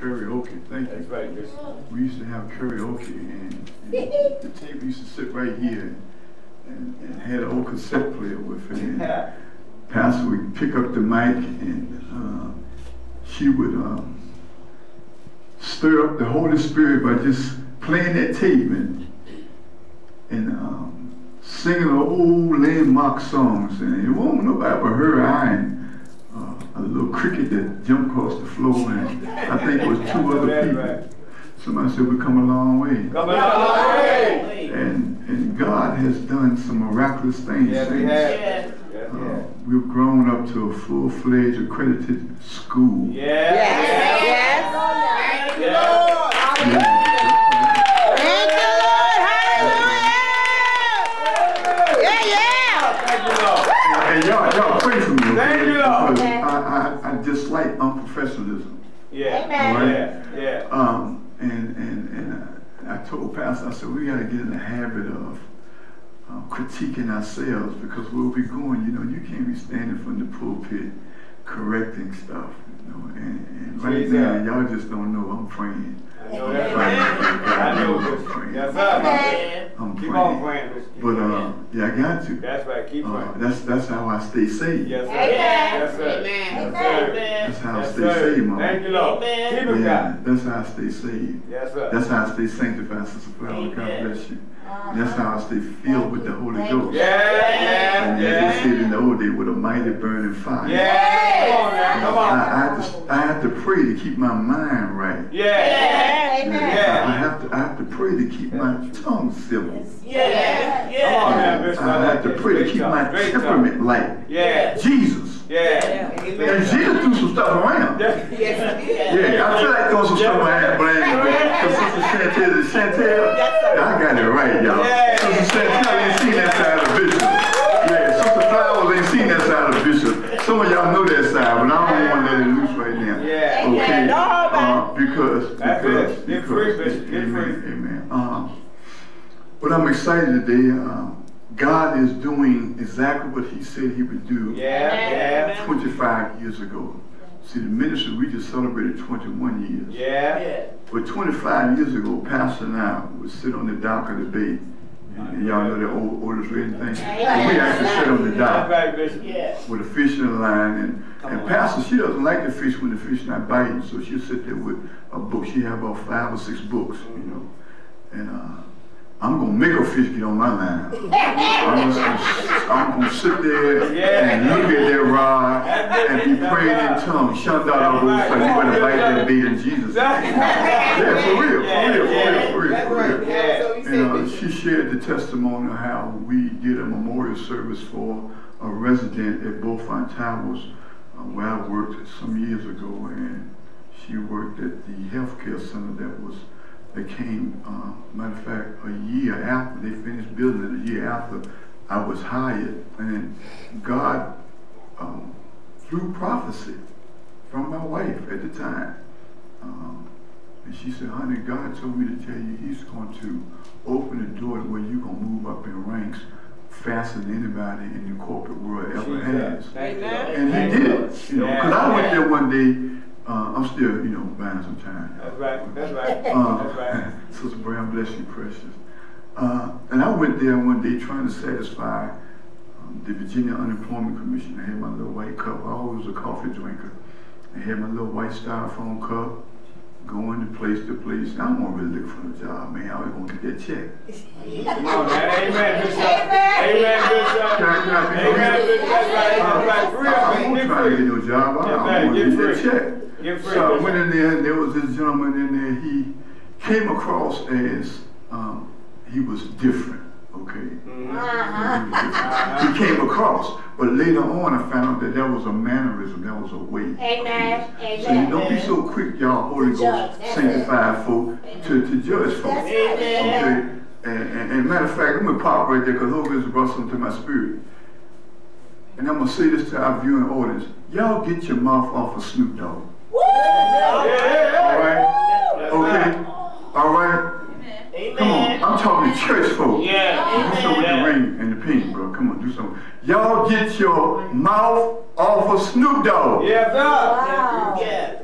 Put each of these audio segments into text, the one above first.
karaoke. Thank you. That's right, Bishop. We used to have karaoke, and, and the tape used to sit right here, and, and had an old cassette player with it. And Pastor would pick up the mic, and uh, she would um, stir up the Holy Spirit by just playing that tape and, and um, singing the old landmark songs. And it won't nobody but her I a little cricket that jumped across the floor, and I think it was two other people. Somebody said we come a long way. Come a long way. And, and God has done some miraculous things. Yes, we since. have. Yes. Yes, Uh, yes. we've grown up to a full-fledged accredited school. Yes. Yes. Thank you, Yes. Lord. Yeah. Thank you, Lord. Hallelujah. Yeah, yeah. Thank you, Lord. And y'all, y'all pray for me. okay? Thank you, Lord. Because I, I, I unprofessionalism. Yeah. Amen. Yeah. Yeah. Um, and and, and I, I told Pastor, I said, we got to get in the habit of uh, critiquing ourselves because where we going, you know, you can't be standing from the pulpit correcting stuff, you know. And, and right Jesus. now, y'all just don't know I'm praying. I know that's right. I know, Bishop. Yes, sir. I'm Keep on praying. praying, Keep But uh, praying. yeah, I got to. That's right. Keep Uh, praying. that's that's how I stay safe. Yes, sir. Amen. Yes, sir. Amen. Yes, sir. That's how I stay sir. saved, Mama. Thank you, Lord. Amen. Keep it, Yeah, God. that's how I stay saved. Yes, sir. That's how I stay sanctified, Sister Flower. God bless you. That's how I stay filled with the Holy Ghost. Yeah, yeah, And as they said yeah. in the old day, with a mighty burning fire. Yeah. Come on now. Come I, on. I, have to, I have to pray to keep my mind right. Yeah. Yeah, Yeah. I have to I have to pray to keep my tongue civil. Yes. Come on now, Yes. Bishop. I have to like pray to keep job. my Great job. temperament light. Yeah. Jesus. Yeah. And Jesus threw some stuff around. Yeah. Yeah, I feel like throwing some stuff around, blame Because Sister Chantel is Chantel. I got it right, y'all. Yeah. Sister Chantel ain't seen that side of Bishop. Yeah, Sister Flowers ain't seen that side of Bishop. Some of y'all know that side, but I don't want to let it loose right now. Yeah. Okay. No, Uh, because That's because it. Get because free, Bishop. Get amen, free. amen. Um, but I'm excited today. Um, God is doing exactly what He said He would do. Yeah. Yeah. 25 years ago. See, the ministry, we just celebrated 21 years. Yeah. But 25 years ago, Pastor and I would sit on the dock of the bay. And, and y'all know the old Otis Redding thing? And we actually sit on the That's dock right, Bishop. Yes. with a fish in the line. And, and Pastor, she doesn't like the fish when the fish not biting. So she'll sit there with a book. She have about five or six books, you know. And uh, I'm going to make a fish get on my line. I'm gonna, I'm gonna sit there and look at that rod and be praying in tongues. Shandala Bosa, you better bite that bait in Jesus. Yeah, for real, for real, for real, for real, for real. Yeah. You know, she shared the testimony of how we did a memorial service for a resident at Beaufort Towers, uh, where I worked some years ago, and she worked at the healthcare center that was that came, uh, matter of fact, a year after they finished building it. A year after I was hired, and God, um, through prophecy from my wife at the time. Um, and she said, honey, God told me to tell you he's going to open the door to where you're going to move up in ranks faster than anybody in the corporate world ever has. Amen. And he did. Lord. You know, because I went there one day, uh, I'm still, you know, buying some time. That's right. That's right. Uh, That's right. Sister Brown, bless you, precious. Uh, and I went there one day trying to satisfy um, the Virginia Unemployment Commission. I had my little white cup. I always was a coffee drinker. I had my little white styrofoam cup, going to place to place. I don't want to really look for a job, man. I was going to get that check. Come on, man. Amen, Bishop. Amen, Bishop. Can I- can I be Amen, free? Bishop. That's right. That's right. Free I up, don't man. try to Get get free. no job. I, Yes, I man. want to Get get that free. check. Get free, So I went in there, and there was this gentleman in there. He came across as um, he was different. Okay. Uh-huh. He came across, but later on I found out that that was a mannerism, that was a way. Amen. So you don't be so quick, y'all Holy Ghost Judge, sanctified folk to, to judge folks. That's Okay? And, and, and matter of fact, I'm gonna pop right there because Holy Ghost brought something to my spirit. And I'm gonna say this to our viewing audience. Y'all get your mouth off of Snoop Dogg. All right? Okay? All right? Come on. I'm talking to church folk. Yeah. Do something with the ring and the pin, bro. Come on, do something. Y'all get your mouth off of Snoop Dogg. Yes, sir. Wow. Yes.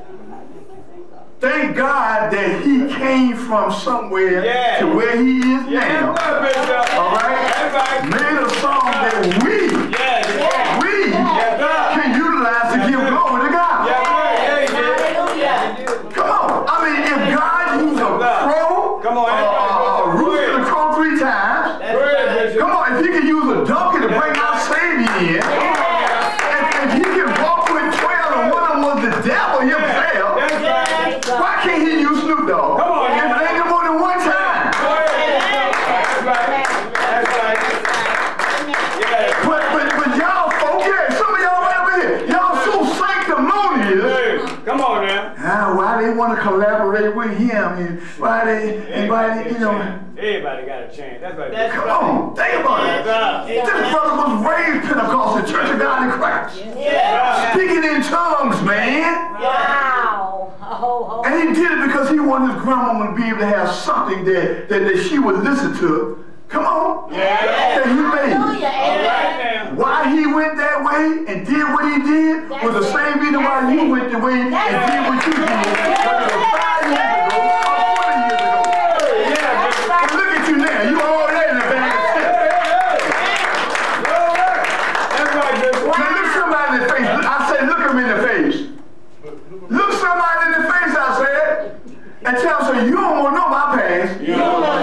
Thank God that he came from somewhere Yeah. to where he is Yeah, now. that's. All right? Made a song that we, Yes, yes. we Yes, sir. can utilize to give glory to God. Yes, sir. Yeah, he did. Hallelujah. Come on. I mean, if God used a crow, Come on, uh, uh, a rooster to crow three times, Go ahead, Bishop. come on, if he can use a donkey to bring our Savior in, if, if he can walk with 12 and one of them was the devil himself, That's right. why can't he use Snoop Dogg? Come on, If it ain't more than one time. Go ahead. That's right. That's right. Yeah. But, but, but y'all folk, yeah, some of y'all right over here, y'all so sanctimonious. Hey, come on now. Ah, why they want to collaborate with him and why they, and why they, you know, Everybody got a chance. That's right. That's come on, think about Yes, it. sir. This brother was raised Pentecostal, Church of God in Christ. Yeah. Speaking in tongues, man. Wow. Ho, ho. And he did it because he wanted his grandmama to be able to have something that, that, that she would listen to. Come on. Yeah. That he made. Hallelujah. All right. Why he went that way and did what he did was the That's it. same reason why you went the way and That's did what you did. Whether it five years ago or 20 years ago. Yeah, Bishop. And look at you now. You already in the bag of chips. That's right, Bishop. Now look somebody in the face. I said, look him in the face. Look somebody in the face, I said. And tell them, say, you don't want to know my past. You don't know.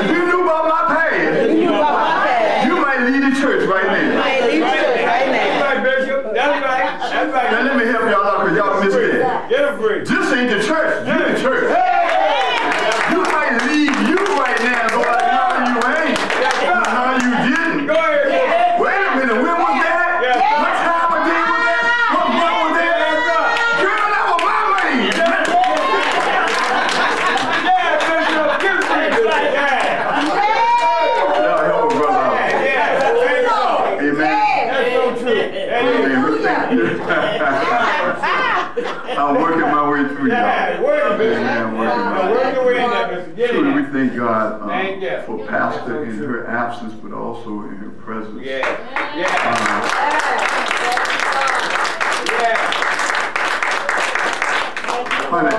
If you knew about my past, You about my past. you might leave the church right now. Hey, leave church right That's now. right, Bishop. That's right. That's Now right. let me help y'all out because y'all missed that. Get a free. This ain't the church. You the church. You might leave you right now and go like, no, you ain't. No, you didn't. Go ahead, Bishop. Wait a minute, when was that? Yeah. What time of day was that? What month was that? Girl, that was my money. Yeah, Bishop. Get a free, Bishop. Yeah. Y'all help a brother out. Yeah. There you go. Amen. That's so true. That is I'm working my way through Yeah, y'all. work, Bishop. Amen, I'm working my Now, way. Work your way in there, Bishop. Get in Truly, we there. thank God um, Thank you. for Pastor in her absence, but also in her presence. Yeah. Yeah. Yeah. Honey,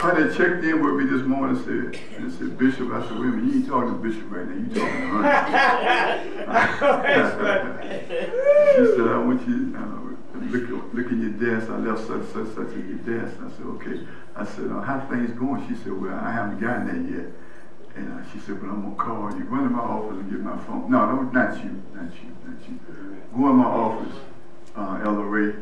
honey checked in with me this morning and said, and said, Bishop, I said, wait a minute, you ain't talking to Bishop right now, you talking to honey. She said, I want you, uh, look, look in your desk. I left such, such, such in your desk. I said, okay. I said, uh, how things going? She said, well, I haven't gotten that yet. And uh, she said, but I'm gonna call you. Run to my office and get my phone. No, no, not you, not you, not you. Go in my office, uh, Ella Ray,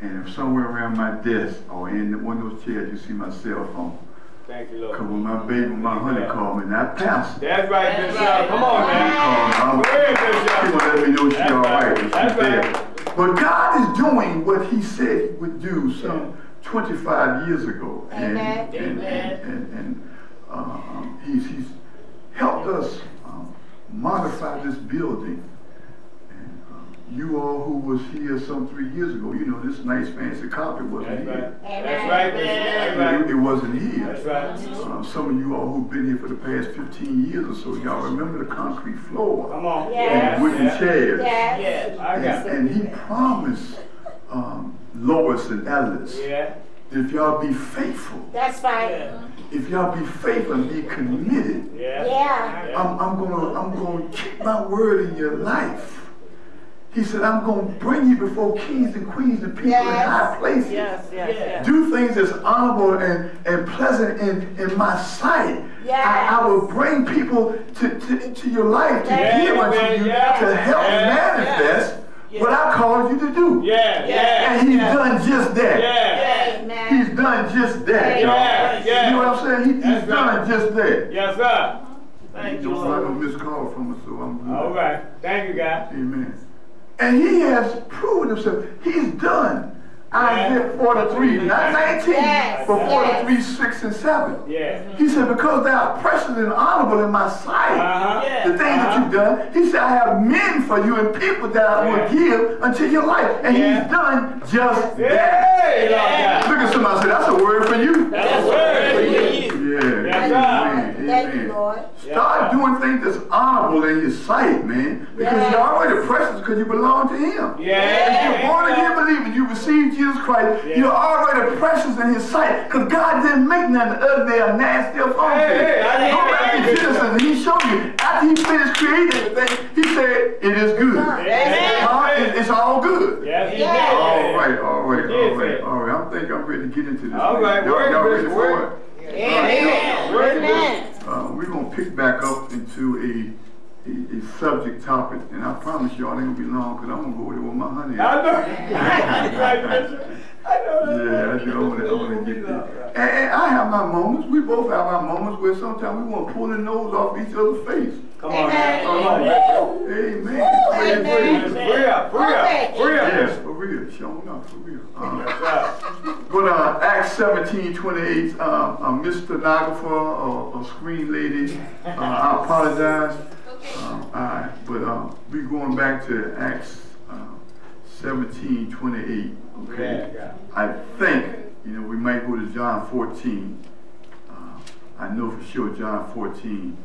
and if somewhere around my desk or in one of those chairs you see my cell phone. Thank you, Cause when my baby, my honey called me, not pastor. That's right, Bishop. Come on, She man. called me. Go ahead, She Bishop. gonna let me know she all right. right. That's She's there. right. But God is doing what He said He would do some 25 years ago, and Amen. and and, Amen. and, and uh, um, He's He's helped us um, modify this building. And um, you all who was here some three years ago, you know this nice fancy carpet wasn't That's here. right. That's right, Bishop. That's It, right. it wasn't here. That's right. Uh, some of you all who've been here for the past 15 years or so, y'all remember the concrete floor Come on. Yeah. and wooden Yeah. chairs. Yes. I got And, and he promised um, Lois and Ellis, Yeah. If y'all be faithful, That's right. if y'all be faithful and be committed, Yeah. Yeah. I'm, I'm gonna I'm gonna keep my word in your life. He said, I'm gonna bring you before kings and queens and people in high places. Yes, yes, yes. Do things that's honorable and, and pleasant in, in my sight. Yes. I, I will bring people to, to, to your life to Yes. give unto you Yes. to help Yes. manifest what I called you to do. Yeah. Yeah. And he's done just that. He's done just that. Yeah. Yeah. You know what I'm saying? He, he's done just that. Yes, sir. Thank you, Don't no Lord. missed call from us, so I'm good. All right. Thank you, guys. Amen. And he has proven himself. He's done. Isaiah 43, not 19, Yes, but yes. 43, 6, and 7. Yeah. He said, because thou art precious and honorable in my sight, Uh-huh. the things that you've done, he said, I have men for you and people that I will give unto your life. And Yeah. he's done just that. Hey, Look at somebody say, that's a word for you. That's a word for you. Yeah. Yes, sir. Amen. Thank you, Amen. Lord. Start doing things that's honorable in your sight, man. Because Yes. you're already precious because you belong to him. Yeah. If you're born again believer, you receive Jesus Christ, Yeah. you're already precious in His sight. Because God didn't make nothing ugly or nasty or funky. Hey, hey, I didn't Go back that. to Genesis, He showed you. After He finished creating everything, He said, it is good. Amen. Huh? It's all good. Yes, Yeah. All right, all right, all right, all right. I'm thinking I'm ready to get into this. All right, Y'all, word, y'all ready for it? Amen. Amen. Uh, we're gonna pick back up into a, a, a subject topic, and I promise y'all it ain't gonna be long, cause I'm gonna go there with my honey. I know. Right, Bishop. I know. Yeah, I do. I wanna, I wanna get there. And, and I have my moments. We both have our moments where sometimes we wanna pull the nose off each other's face. Come on, Amen. man. Come on, Bishop. Amen. Praise Amen. God. Free up, free up, free up. Yes, for real. Showing up, for real. Uh, That's right. But uh, Acts 17, 28, uh, uh, Miss Stenographer or, or Screen Lady, uh, I apologize. Uh, I, but uh, we going back to Acts uh, 17, 28. Okay. Yeah. I think, you know, we might go to John 14. Uh, I know for sure John 14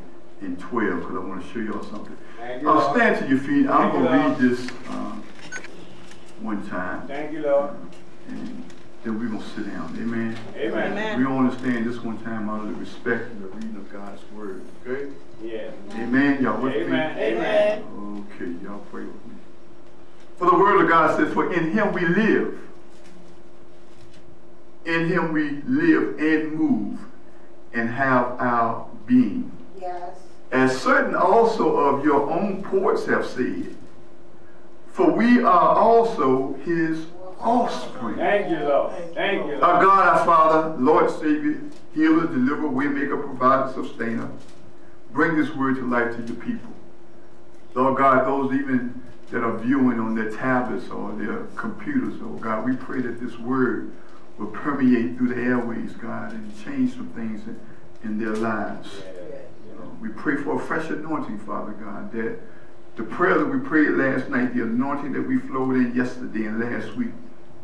and 12 because I want to show y'all something. Thank you, Uh, Lord. stand to your feet. I'm going to read this um, one time Thank you, Lord. and then we're going to sit down. Amen. Amen. Amen. We understand this one time out of the respect and the reading of God's word. Okay? Yeah. Amen. Y'all with Amen. me? Amen. Okay, y'all pray with me. For the word of God says, For in him we live. In him we live and move and have our being. Yes. As certain also of your own poets have said, for we are also his offspring. Thank you, Lord. Thank you, Our Lord. God, our Father, Lord, Savior, healer, deliverer, waymaker, provider, sustainer, bring this word to life to your people. Lord God, those even that are viewing on their tablets or their computers, oh God, we pray that this word will permeate through the airways, God, and change some things in, in their lives. Uh, We pray for a fresh anointing, Father God, that the prayer that we prayed last night, the anointing that we flowed in yesterday and last week,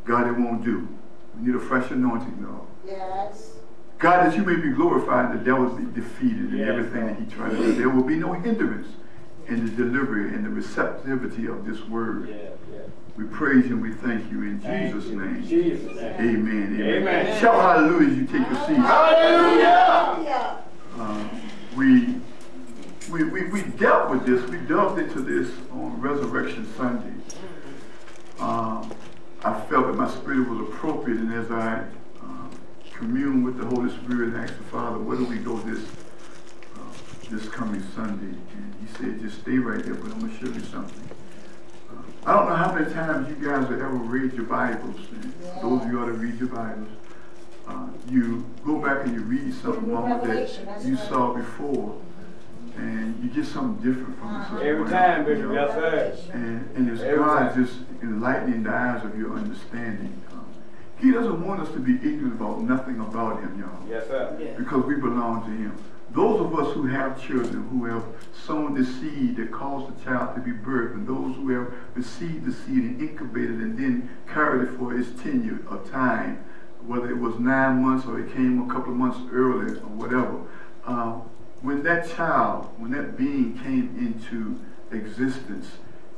God, it won't do. We need a fresh anointing, Lord. Yes. God, that you may be glorified, the devil will be defeated in Yes, everything that he tried to do. There will be no hindrance in the delivery and the receptivity of this word. Yeah, yeah. We praise you and we thank you in Thank Jesus' you. name. Jesus' name. Amen. Amen. Amen. Shout hallelujah as you take your seat. Hallelujah. Yeah. Uh, we, we, we, we dealt with this, we delved into this on Resurrection Sunday. Um, I felt that my spirit was appropriate, and as I uh, communed with the Holy Spirit and asked the Father, where do we go this uh, this coming Sunday? And He said, just stay right there, but I'm going to show you something. Uh, I don't know how many times you guys have ever read your Bibles, and those of you ought to read your Bibles. Uh, you go back and you read something Revelation, that you saw before, and you get something different from it. something Every else, time, you Bishop. know? Yes, sir. And, and it's Every God time. just enlightening the eyes of your understanding. Um, he doesn't want us to be ignorant about nothing about Him, y'all, Yes, sir. because we belong to Him. Those of us who have children, who have sown the seed that caused the child to be birthed, and those who have received the seed and incubated and then carried it for its tenure of time, whether it was nine months or it came a couple of months earlier or whatever, uh, when that child, when that being came into existence,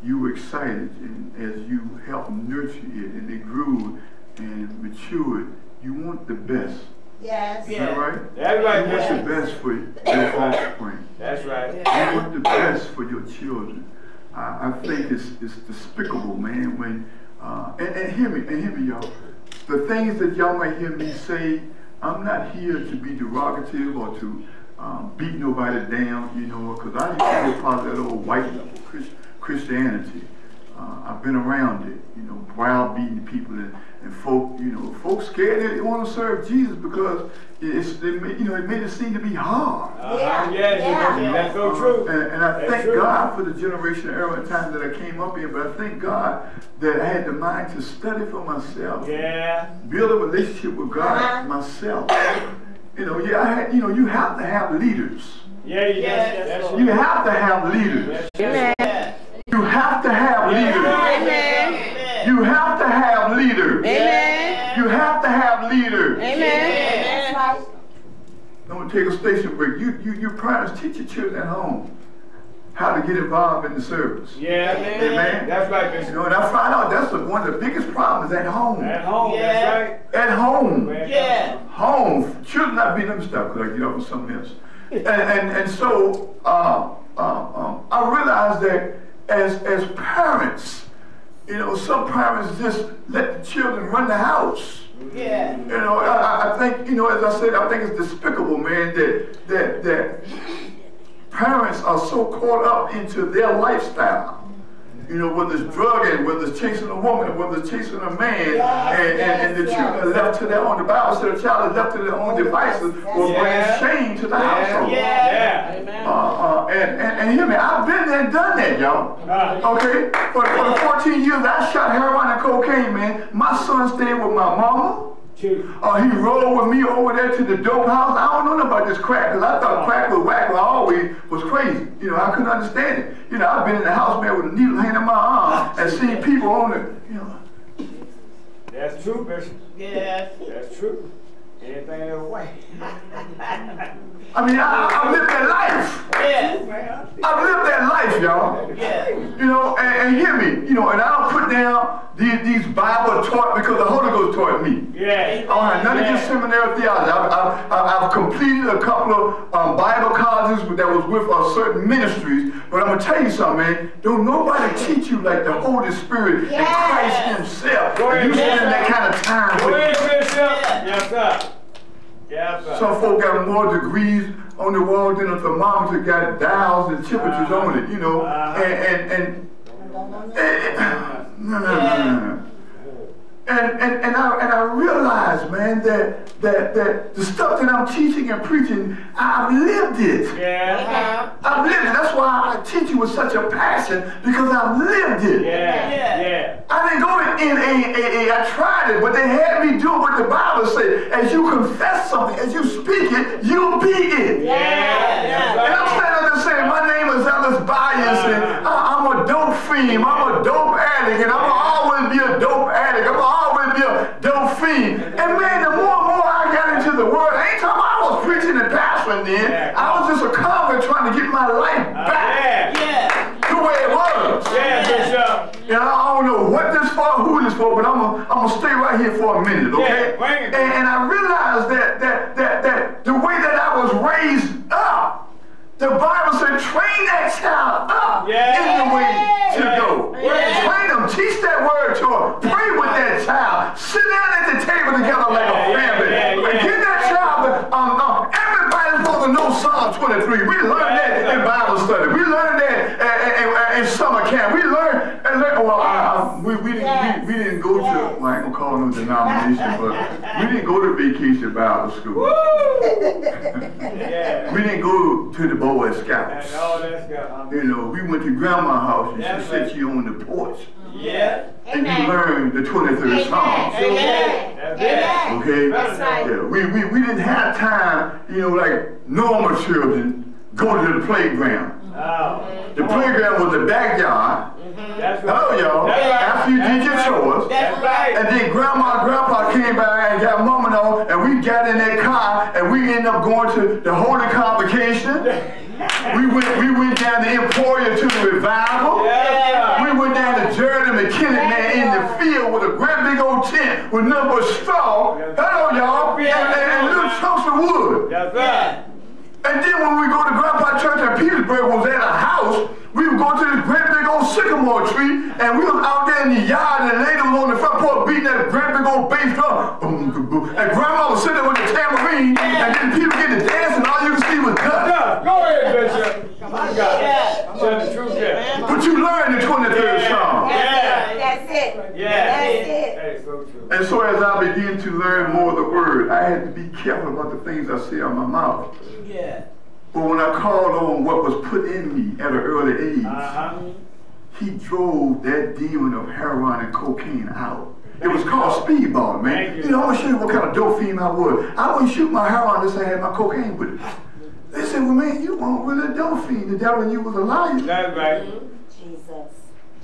you were excited, and as you helped nurture it, and it grew and matured, you want the best. Yes. Is that right? That's right, You want the best for your offspring. That's right. You want the best for your children. I, I think it's, it's despicable, man, when, uh, and, and hear me, and hear me, y'all. The things that y'all might hear me say, I'm not here to be derogative or to um, beat nobody down, you know, because I used to be a part of that old white Chris, Christianity. Uh, I've been around it, you know, browbeating people and, and folk, you know, folks scared that they want to serve Jesus because it's, they made, you know, it made it seem to be hard. Uh-huh. Yeah, Yes, yeah. yes, that's so true. And, and I That's thank true. God for the generation era and time that I came up in, but I thank God that I had the mind to study for myself, Yeah. build a relationship with God Uh-huh. myself. You know, yeah, I had, you know, you have to have leaders. Yeah, you yes, that's You have to have leaders. Amen. You have to have leaders. Amen. You have to have leaders. Amen. You have to have leaders. Amen. That's right. I'm gonna take a station break. You, you, you parents, teach your children at home how to get involved in the service. Yeah, man. Amen. That's right, You know, and I find out that's the, one of the biggest problems at home. At home, Yeah. that's At home. right. Yeah. home. Children not being them stuff because I get off on something else. And, and, and so uh, uh, um, I realized that as, as parents, you know, some parents just let the children run the house. Yeah. You know, I, I- I think, you know, as I said, I think it's despicable, man, that, that, that parents are so caught up into their lifestyle. You know, whether it's drugging, whether it's chasing a woman, whether it's chasing a man, Yes, and, and, and the yes, children are left to their own, the Bible said the child is left to their own devices will Yeah. bring shame to the Yeah. household. Yeah. Uh, uh, and, and, and hear me, I've been there and done that, y'all. Uh, Okay? For, for the 14 years I shot heroin and cocaine, man, my son stayed with my mama. Chief. Uh, he rode with me over there to the dope house. I don't know nothing about this crack because I thought crack was whack. I always was crazy. You know, I couldn't understand it. You know, I've been in the house, man, with a needle hanging in my arm and seen people on it. You know, That's true, Bishop. Yes. That's true. Anything that way. I mean, I, I lived that life. Yes. I lived that life, y'all. Yes. You know, and, and hear me. You know, and I don't put down these, these Bible taught because the Holy Ghost taught me. Yeah. I don't have nothing against seminary theology. I've, I've, I've I've completed a couple of um, Bible colleges that was with uh, certain ministries. But I'm going to tell you something, man. Don't nobody teach you like the Holy Spirit and Christ Himself. And you spend that kind of time with. Yes, sir. Yes, sir. Some folk got more degrees on the wall than a thermometer got dials and temperatures on it, you know. Uh-huh. And, and, and No, no, no. no, no, no, no, no. And, and, and, I, and I realized, man, that, that, that the stuff that I'm teaching and preaching, I've lived it. Yeah. Uh-huh. I've lived it. That's why I teach you with such a passion, because I've lived it. Yeah. Yeah. Yeah. I didn't go to NAAA. I tried it, but they had me do what the Bible said. As you confess something, as you speak it, you be it. Yeah. yeah. And I'm standing up there saying, my name is Ellis Byers, and I- I'm a dope fiend, I'm a dope addict, and I'm gonna always be a dope addict, I'm gonna always be a dope. And man, the more and more I got into the word, anytime I was preaching and pastoring then, I was just a convert trying to get my life back Yeah. Yeah. to where it was. Yeah, Bishop. And I don't know what this for, who this for, but I'm gonna I'm gonna stay right here for a minute, okay? Yeah. And, and I realized that that that that the way that I was raised up, the Bible said, train that child up Yeah. in the way to go. Yeah. Train them, teach that word to them, pray with that child, sit down at the table together like a family, yeah, and yeah. get that child. Um, um, supposed know Psalm 23. We learned that in Bible study. We learned that in, in, in summer camp. We learned, and learned well, uh, we, we, didn't, Yes. we, we didn't go to, Yes. well, I ain't gonna call no denomination, but we didn't go to vacation Bible school. Yeah. We didn't go to the Boy Scouts. You know, we went to grandma's house and That's she set right. you on the porch. Yeah. And you Amen. learned the 23rd Psalm. Amen. That's Amen. Okay? That's right. Yeah, we, we, we didn't have time, you know, like normal children, go to the playground. Oh. The playground was the backyard. Mm-hmm. That's right. Hello, y'all. That's right. After you did your That's chores. That's right. And then grandma and grandpa came by and got mama on, and we got in that car, and we ended up going to the Holy Convocation. We went, we went down to Emporia to the revival. Yeah. We went down to Jarratt and McKenney, man, in the field with a great big old tent with number but straw. Hello, y'all. And, and, and little chunks of wood. That's right. And then when we go to Grandpa Church in Petersburg was at a house, we would go to this great big old sycamore tree, and we was out there in the yard, and the lady was on the front porch beating that great big old bass drum. And Grandma was sitting there with the tambourine, and then people get to dance, and all you can see was dust. Yeah. Go ahead, Bishop. My God. Yeah. Tell the truth there. But you learned the 23rd Psalm. Yeah. That's it. Yeah. That's it. That is so true. And so as I began to learn more of the word, I had to be careful about the things I say out my mouth. Yeah. But when I called on what was put in me at an early age, Uh-huh. he drove that demon of heroin and cocaine out. It was called speedball, man. You. You know, I'm gonna show you what kind of dope fiend I was. I wouldn't shoot my heroin unless I had my cocaine with it. They said, well, man, you weren't really a dope fiend. The devil and you was a liar. That's right. Mm-hmm. Jesus.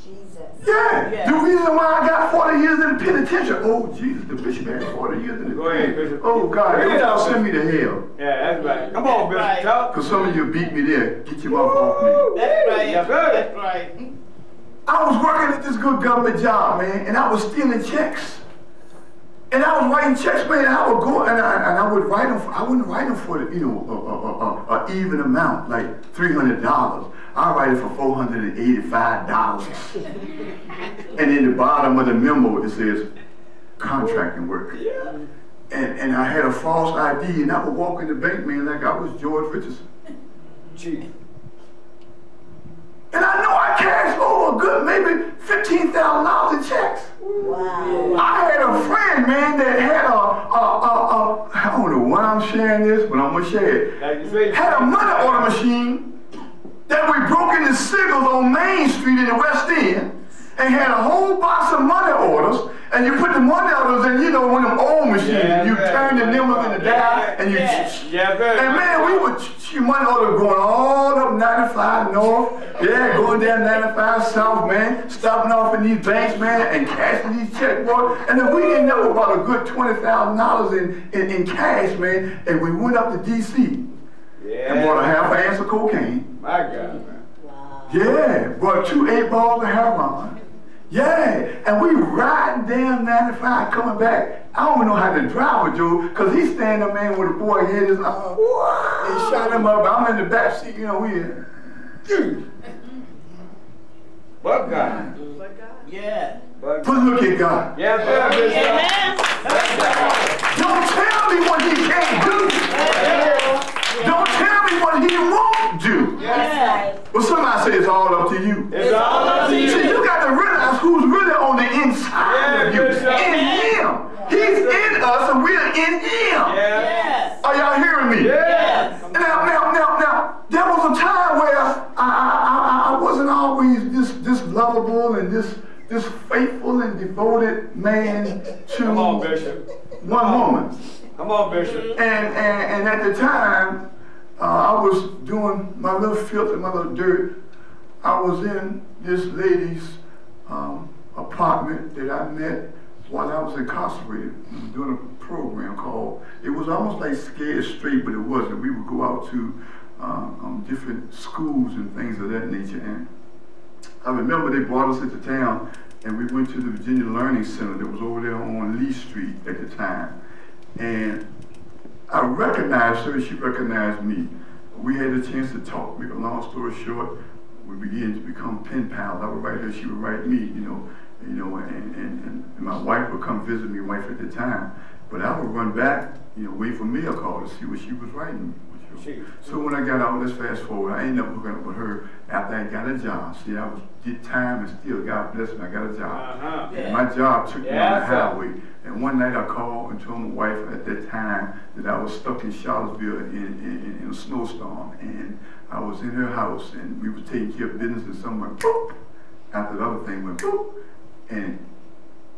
Jesus. Yeah, Yes. the reason why I got 40 years in the penitentiary. Oh, Jesus, the bishop had 40 years in the Go ahead. Bishop. Oh, God, Bring it don't out, send me to hell. Yeah, that's right. Mm-hmm. Come on, Bishop. Right. Talk. Because some of you beat me there. Get your mouth off me. That's right. Yes, sir. That's right. I was working at this good government job, man, and I was stealing checks. And I was writing checks, man, and I would go and I, and I would write them. I wouldn't write them for the, you know, a, a, a, a even amount, like three hundred dollars. I write it for four hundred and eighty-five dollars. and in the bottom of the memo it says contracting work. Yeah. And and I had a false ID, and I would walk in the bank, man, like I was George Richardson. Chief. And I know I cashed over a good maybe fifteen thousand dollars in checks. Wow. I had a friend, man, that had a, a, a, a I don't know why I'm sharing this, but I'm gonna share it. Like you say. Had a money order machine that we broke into Siggles on Main Street in the West End and had a whole box of money orders. And you put the money orders in, you know, one of them old machines. Yeah, you turn the numbers in the dial and you. Yeah. Yeah, very. And man, we would see money order going all up 95 north, yeah, going down 95 south, man, stopping off in these banks, man, and cashing these checks, boy. And then we ended up with about a good $20,000 in, in, in cash, man, and we went up to D.C. Yeah. and bought a half an ounce of cocaine. My God, man. Wow. Yeah, bought two eight balls of heroin. Yeah, and we riding down 95 coming back. I don't even know how to drive with Joe, because he's standing there, man, with a boy hit his arm. They shot him up. I'm in the back seat, you know, we. Dude, But God. Yeah. But but look at God. Yeah, sir, Bishop. Amen. Don't tell me what he can't do. Don't tell me what he won't do. Yeah. Well, somebody say it's all up to you. It's all up to See, you. you got to realize who's really on the inside of you. In him. He's in us and we're in him. Yes. Are y'all hearing me? Yeah. Now, now, now, now, there was a time where I, I, I, I wasn't always this, this lovable and this, this faithful and devoted man to Come on, Bishop. one woman. Come on, Bishop. And, and, and at the time, uh, I was doing my little filth and my little dirt. I was in this lady's um, apartment that I met while I was incarcerated. Doing a program called, it was almost like Scared Straight, but it wasn't. We would go out to um, um, different schools and things of that nature. And I remember they brought us into town and we went to the Virginia Learning Center that was over there on Lee Street at the time. And I recognized her, and she recognized me. We had a chance to talk. Make a long story short, we began to become pen pals. I would write her, she would write me, you know, you know, and, and, and my wife would come visit me, wife at the time. But I would run back, you know, wait for mail call to see what she was writing. So when I got out, let's fast forward, I ended up hooking up with her after I got a job. See, I was did time and still God bless me, I got a job. Uh-huh. And my job took me on the highway. And one night I called and told my wife at that time that I was stuck in Charlottesville in, in, in a snowstorm. And I was in her house and we were taking care of business and somewhere, boop, after the other thing went boop. And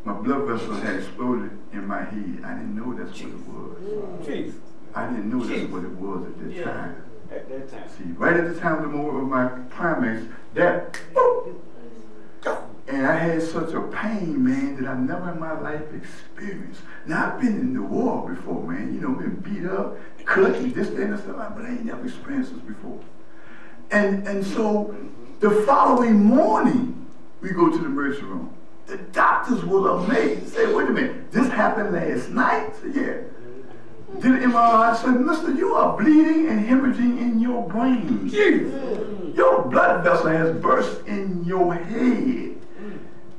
my blood vessel had exploded in my head. I didn't know that's what it was. Chief. I didn't know that's what it was at that Yeah. time. At that time. See, right at the time of the moment of my climax, that boop, and I had such a pain, man, that I never in my life experienced. Now I've been in the war before, man. You know, been beat up, cut, and this, that, and stuff, but I ain't never experienced this before. And and so the following morning, we go to the emergency room. The doctors were amazed. Say, wait a minute, this happened last night? Said, yeah. Did an MRI said, Mister, you are bleeding and hemorrhaging in your brain. Your blood vessel has burst in your head.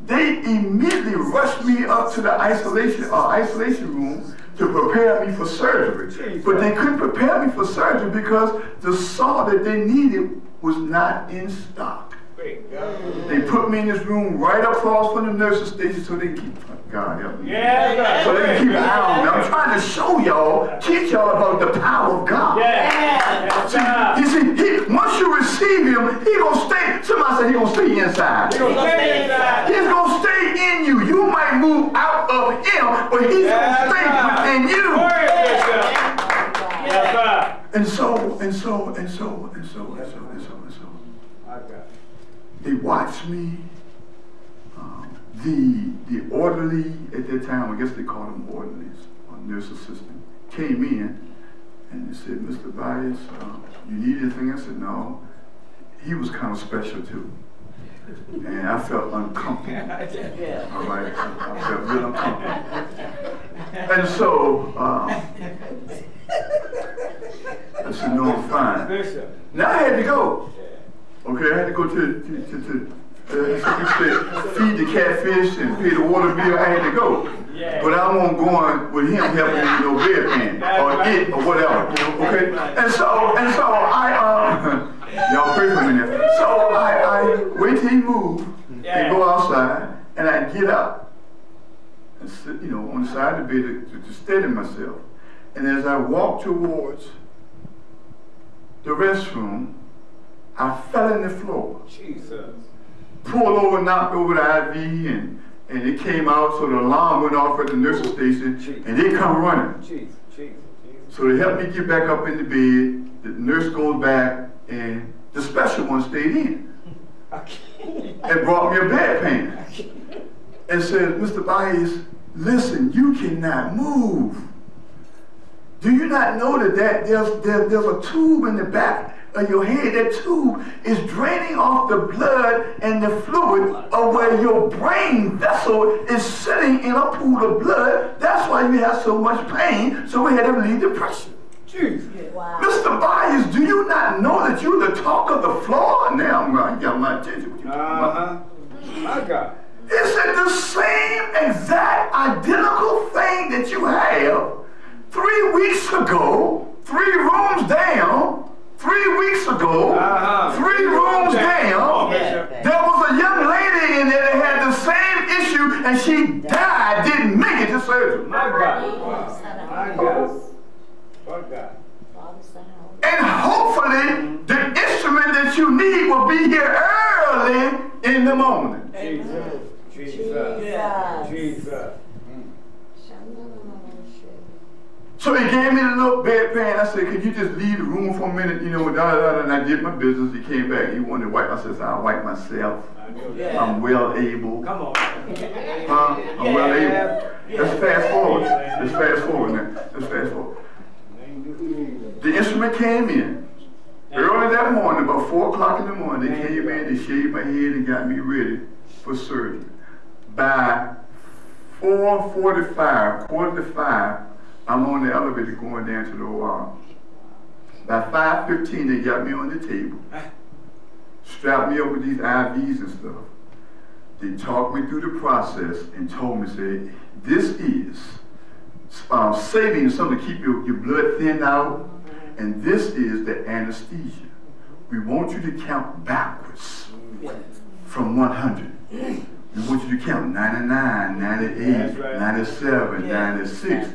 They immediately rushed me up to the isolation uh, isolation room to prepare me for surgery. But they couldn't prepare me for surgery because the saw that they needed was not in stock. Great God. They put me in this room right across from the nurse's station so they keep God help me. Yeah, So they keep an eye on me. I'm trying to show y'all, teach y'all about the power of God. Yeah. Yes, sir. You see, he, once you receive him, he gonna stay. Somebody said he gonna stay inside. You gonna stay inside. He's gonna stay in you. You might move out of him, but he's Yes, gonna stay sir. within you. Glory, Bishop. Yes, sir. And so, and so, and so, and so, and so, and so, and so. My God. They watched me uh, the the orderly at that time, I guess they called them orderlies or nurse assistant, came in and they said, Mr. Byers, uh, you need anything? I said, no. He was kind of special too. And I felt uncomfortable. Yeah. All right, I felt real uncomfortable. And so uh, I said, no, I'm fine. Now I had to go. Okay, I had to go to, to, to, to uh, feed the catfish and pay the water bill. I had to go. Yeah. But I won't go on with him helping me with no bedpan or it or whatever. Okay? And so, and so I, uh, y'all pray for me now. So I, I wait till he move and go outside and I get up and sit, you know, on the side of the bed to, to steady myself. And as I walk towards the restroom, I fell in the floor Jesus. pulled over, knocked over the IV, and, and it came out, so the alarm went off at the nursing station, and they come running. Jesus. Jesus. Jesus. So they helped me get back up in the bed, the nurse goes back, and the special one stayed in and brought me a bedpan and said, Mr. Byers, listen, you cannot move. Do you not know that, that there's, there, there's a tube in the back of your head? That tube is draining off the blood and the fluid of where your brain vessel is sitting in a pool of blood. That's why you have so much pain. So we had to relieve the pressure. Jesus. Wow. Mr. Byers, do you not know that you're the talk of the floor? Now I'm going to get my attention. What you? Uh-huh. My God. Is it the same exact identical thing that you have three weeks ago, three rooms down, three weeks ago, Uh-huh. three rooms Come down? on, Bishop. There was a young lady in there that had the same issue and she died, didn't make it to surgery. My God. My God. My God. And hopefully, the instrument that you need will be here early in the morning. Jesus. Jesus. Yeah. Jesus. So he gave me the little bedpan. I said, could you just leave the room for a minute? You know, da, da, da. And I did my business. He came back. He wanted to wipe. I said, I'll wipe myself. Yeah. I'm well able. Come on. Huh? I'm well able. Let's fast forward. Let's fast forward now. Let's fast forward. The instrument came in. Early that morning, about 4 o'clock in the morning, they came in, they shaved my head and got me ready for surgery. By 4.45, quarter to 5, I'm on the elevator going down to the OR. By 5.15, they got me on the table, strapped me up with these IVs and stuff. They talked me through the process and told me, say, this is um, saving something to keep your, your blood thinned out, mm-hmm. and this is the anesthesia. We want you to count backwards mm-hmm. from 100. Mm. We want you to count 99, 98, right. 97, Yeah. 96.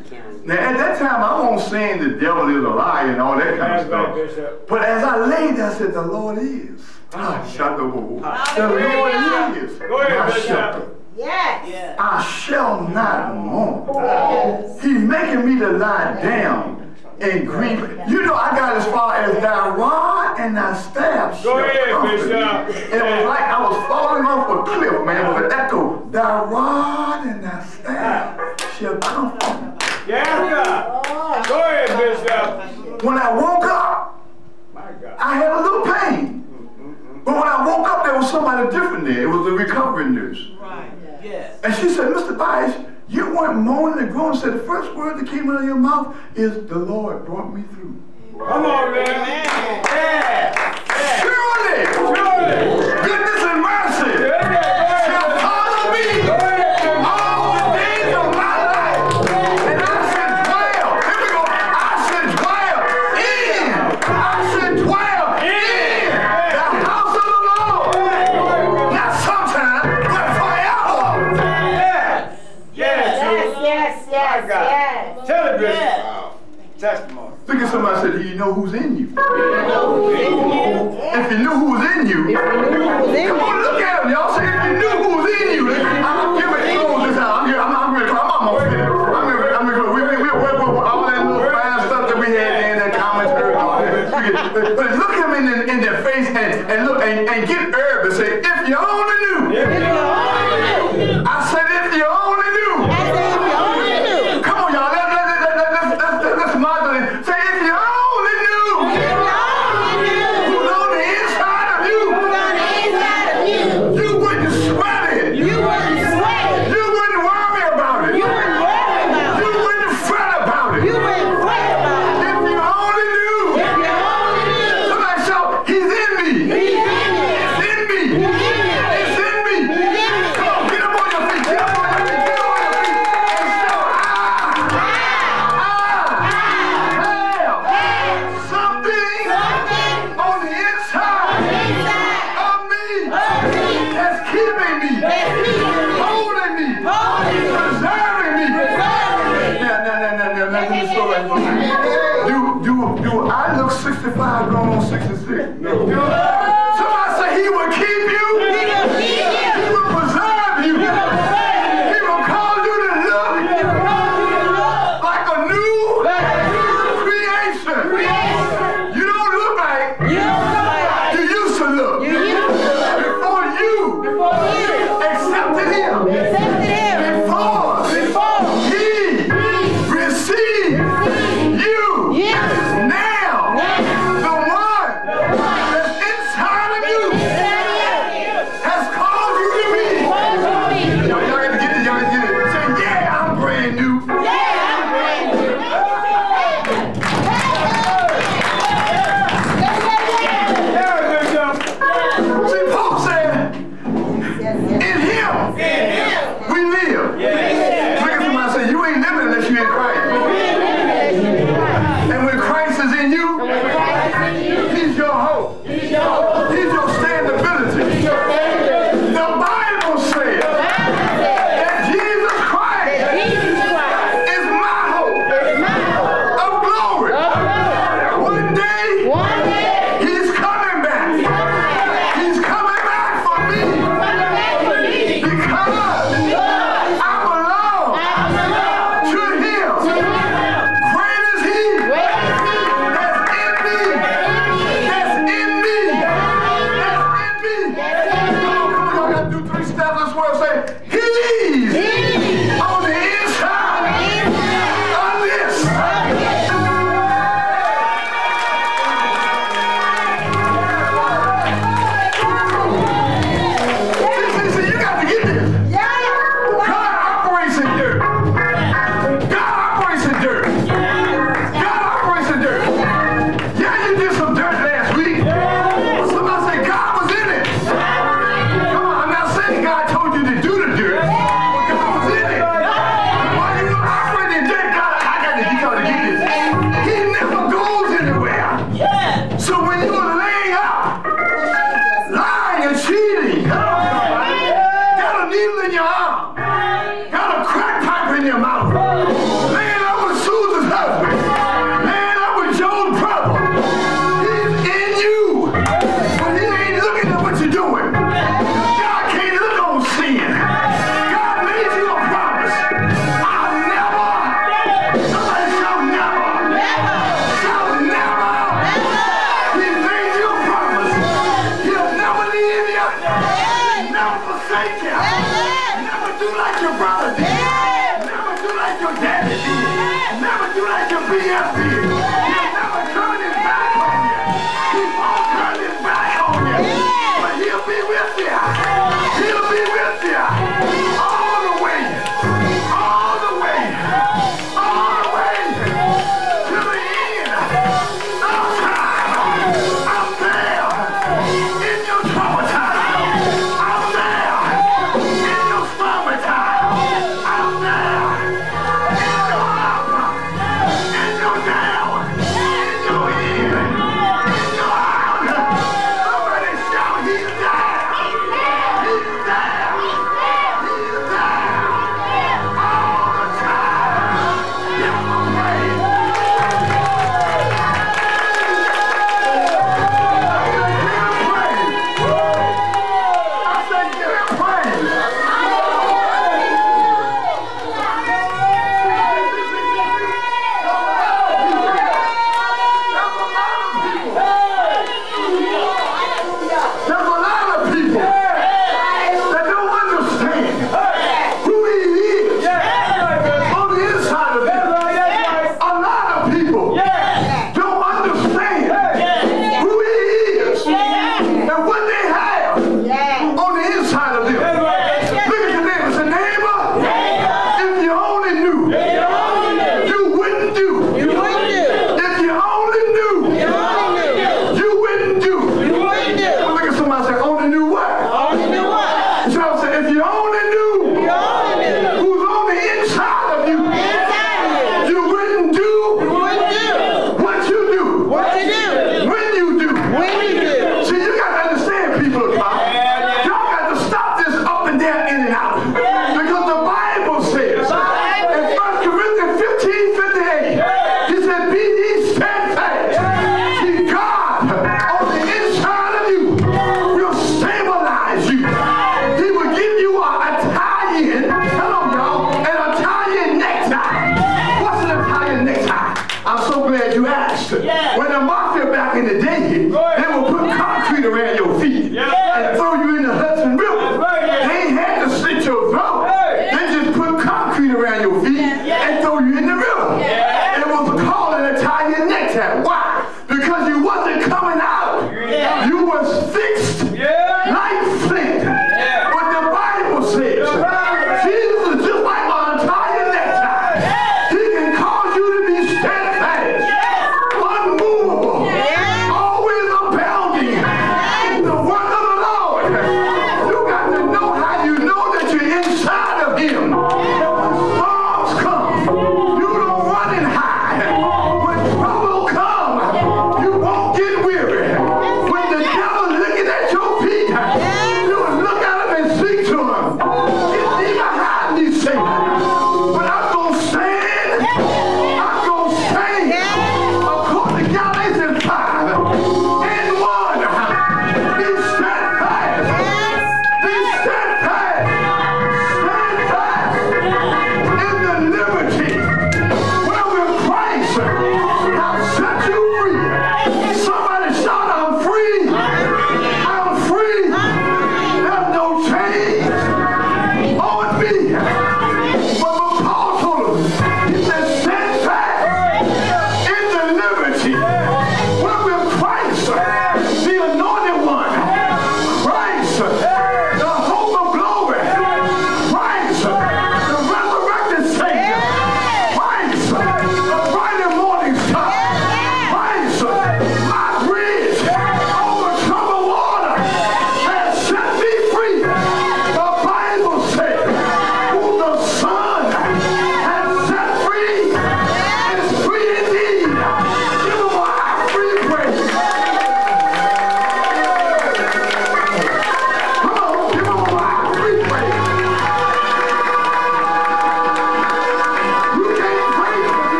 Now, at that time, I wasn't saying the devil is a liar and all that kind of That's right, stuff. Bishop. But as I laid there, I said, the Lord is. Ah, shut the door. The Lord is. Go ahead, Bishop. shepherd. Yes. Yeah. I shall not want. Yes. He's making me to lie down in green. You know, I got as far as thy rod and thy staff. Go shall ahead, comfort me. Bishop. It was like I was falling off a cliff, man. with was an echo. Thy rod and thy staff shall comfort me. Yes, God. Go ahead, Bishop. When I woke up, My God. I had a little pain. But when I woke up, there was somebody different there. It was a recovery nurse. Yeah. And she said, Mr. Byers, you weren't moaning and groaning. Said the first word that came out of your mouth is, the Lord brought me through. Come on, man. Yeah. Yeah. Surely, Surely. goodness Testimony. Look at somebody and say, do you know who's in you? If you knew who was in you, come on, look at him. Y'all say if you knew who was in you. I'm, I'm getting ready to close this out. I'm, here, I'm, I'm ready. I'm almost finished. I'm ready. I'm ready. We, we, we, we, we, all that little fine stuff that we had in that commentary and all that. We get- But, but look him in, the- in their face and, and look and, and get herb and say, if you only knew. If 65 going on 66? No. Got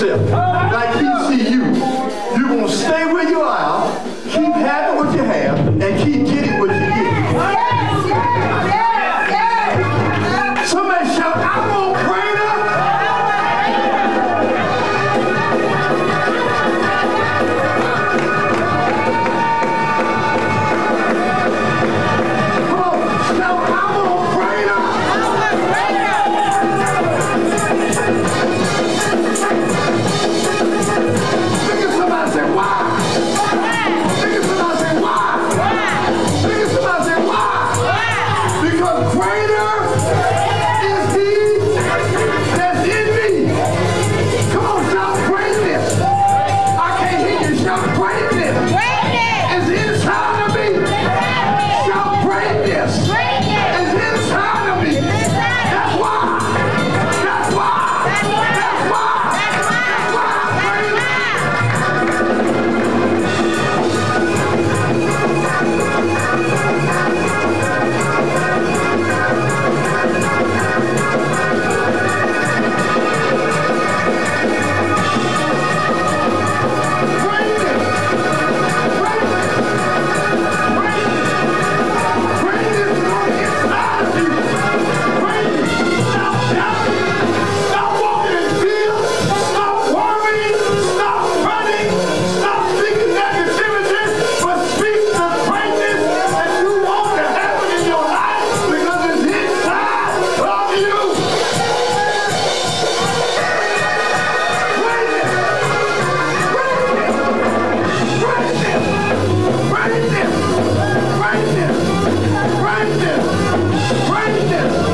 see bring Practice!